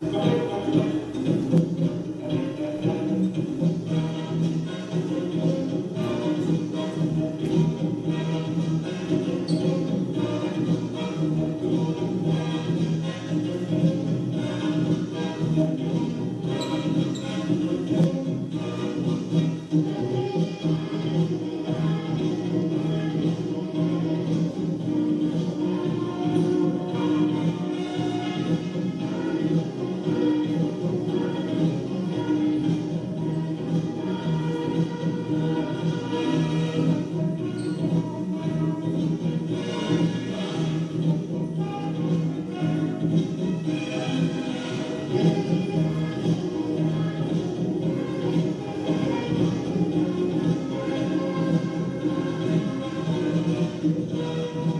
Thank Música